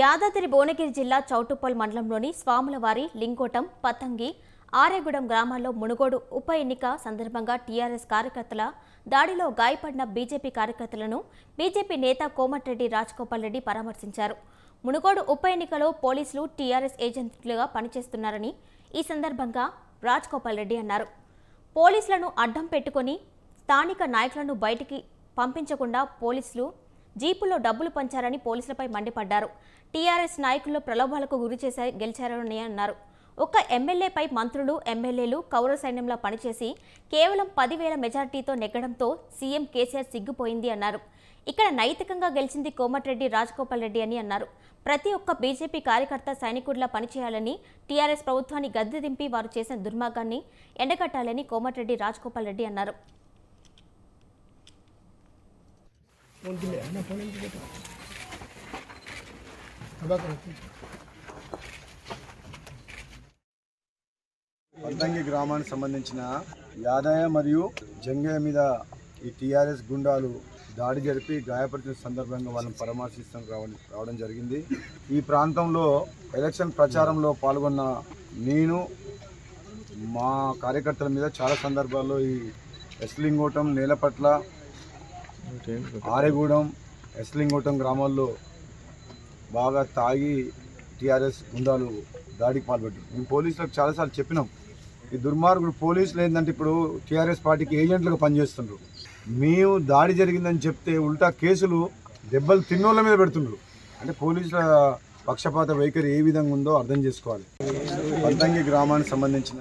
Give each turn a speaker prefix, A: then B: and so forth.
A: యాదాద్రి భువనగిరి జిల్లా చౌటుప్పల్ మండలంలోని స్వాములవారి లింకోటం పతంగి ఆరేగూడెం గ్రామాల్లో మునుగోడు ఉప ఎన్నిక సందర్భంగా టీఆర్ఎస్ కార్యకర్తల దాడిలో గాయపడిన బీజేపీ కార్యకర్తలను బీజేపీ నేత కోమటిరెడ్డి రాజగోపాల్ రెడ్డి పరామర్శించారు. మునుగోడు ఉప ఎన్నికలో పోలీసులు టీఆర్ఎస్ ఏజెంట్లుగా పనిచేస్తున్నారని ఈ సందర్భంగా రాజగోపాల్ రెడ్డి అన్నారు. పోలీసులను అడ్డం పెట్టుకొని స్థానిక నాయకులను బయటికి పంపించకుండా పోలీసులు జీపులో డబ్బులు పంచారని పోలీసులపై మండిపడ్డారు. టీఆర్ఎస్ నాయకుల్లో ప్రలోభాలకు గురి చేశారు గెలిచారని అన్నారు. ఒక్క ఎమ్మెల్యేపై మంత్రులు ఎమ్మెల్యేలు కౌర సైన్యంలో పనిచేసి కేవలం పదివేల మెజార్టీతో నెగ్గడంతో సీఎం కేసీఆర్ సిగ్గుపోయింది అన్నారు. ఇక్కడ నైతికంగా గెలిచింది కోమటిరెడ్డి రాజగోపాల్ రెడ్డి అని అన్నారు. ప్రతి ఒక్క బీజేపీ కార్యకర్త సైనికుడిలా పనిచేయాలని టీఆర్ఎస్ ప్రభుత్వాన్ని గద్దె దింపి వారు చేసిన దుర్మార్గాన్ని ఎండగట్టాలని కోమటిరెడ్డి రాజగోపాల్ రెడ్డి అన్నారు.
B: పంతంగి గ్రామానికి సంబంధించిన యాదయ మరియు జంగయ్య మీద ఈ టీఆర్ఎస్ గుండాలు దాడి జరిపి గాయపరిచిన సందర్భంగా వాళ్ళని పరామర్శిస్తాం రావడం రావడం జరిగింది. ఈ ప్రాంతంలో ఎలక్షన్ ప్రచారంలో పాల్గొన్న నేను మా కార్యకర్తల మీద చాలా సందర్భాల్లో ఈ ఎస్లింగోటం నేలపట్ల ఆరేగూడెం ఎస్లింగూటం గ్రామాల్లో బాగా తాగి టీఆర్ఎస్ గుండాలు దాడికి పాల్పడ్డారు. మేము పోలీసులకు చాలాసార్లు చెప్పినాం. ఈ దుర్మార్గుడు పోలీసులు ఏంటంటే ఇప్పుడు టీఆర్ఎస్ పార్టీకి ఏజెంట్లుగా పనిచేస్తుండ్రు. మేము దాడి జరిగిందని చెప్తే ఉల్టా కేసులు దెబ్బలు తిన్నోళ్ళ మీద పెడుతుండ్రు. అంటే పోలీసుల పక్షపాత వైఖరి ఏ విధంగా ఉందో అర్థం చేసుకోవాలి. పంతంగి గ్రామానికి సంబంధించిన